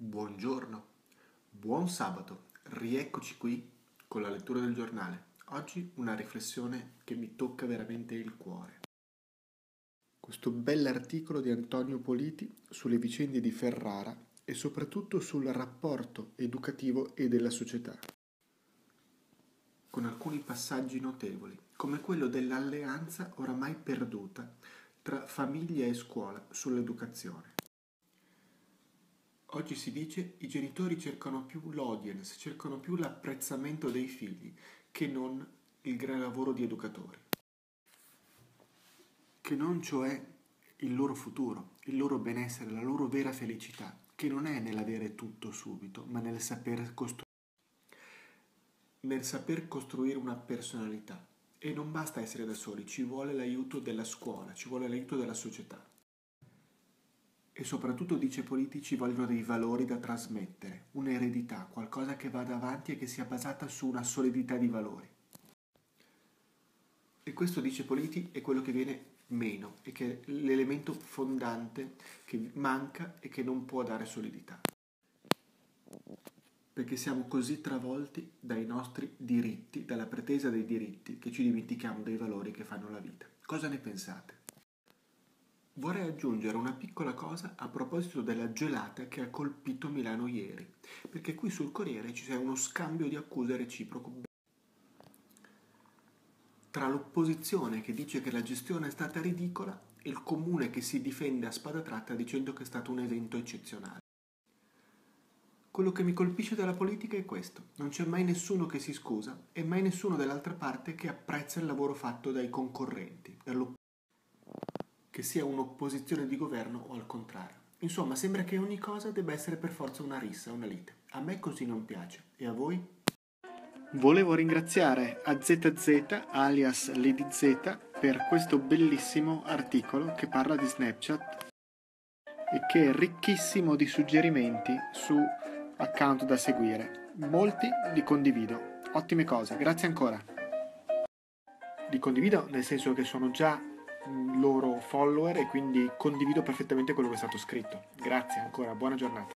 Buongiorno, buon sabato, rieccoci qui con la lettura del giornale. Oggi una riflessione che mi tocca veramente il cuore. Questo bell'articolo di Antonio Politi sulle vicende di Ferrara e soprattutto sul rapporto educativo e della società. Con alcuni passaggi notevoli, come quello dell'alleanza oramai perduta tra famiglia e scuola sull'educazione. Oggi si dice i genitori cercano più l'audience, cercano più l'apprezzamento dei figli che non il gran lavoro di educatori. Che non cioè il loro futuro, il loro benessere, la loro vera felicità, che non è nell'avere tutto subito, ma nel saper costruire nel saper costruire una personalità. E non basta essere da soli, ci vuole l'aiuto della scuola, ci vuole l'aiuto della società e soprattutto dice politici vogliono dei valori da trasmettere, un'eredità, qualcosa che vada avanti e che sia basata su una solidità di valori. E questo dice Politi è quello che viene meno e che è l'elemento fondante che manca e che non può dare solidità. Perché siamo così travolti dai nostri diritti, dalla pretesa dei diritti, che ci dimentichiamo dei valori che fanno la vita. Cosa ne pensate? Vorrei aggiungere una piccola cosa a proposito della gelata che ha colpito Milano ieri, perché qui sul Corriere ci sia uno scambio di accuse reciproco tra l'opposizione che dice che la gestione è stata ridicola e il comune che si difende a spada tratta dicendo che è stato un evento eccezionale. Quello che mi colpisce della politica è questo, non c'è mai nessuno che si scusa e mai nessuno dall'altra parte che apprezza il lavoro fatto dai concorrenti, dall'opposizione che sia un'opposizione di governo o al contrario. Insomma, sembra che ogni cosa debba essere per forza una rissa, una lite. A me così non piace. E a voi? Volevo ringraziare AZZ, alias Lady Z, per questo bellissimo articolo che parla di Snapchat e che è ricchissimo di suggerimenti su account da seguire. Molti li condivido. Ottime cose, grazie ancora. Li condivido nel senso che sono già loro follower e quindi condivido perfettamente quello che è stato scritto. Grazie ancora, buona giornata.